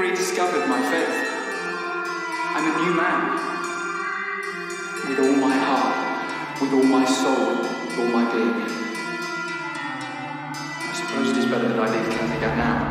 rediscovered my faith. I'm a new man. With all my heart, with all my soul, with all my being. I suppose it is better that I leave Kattegat now.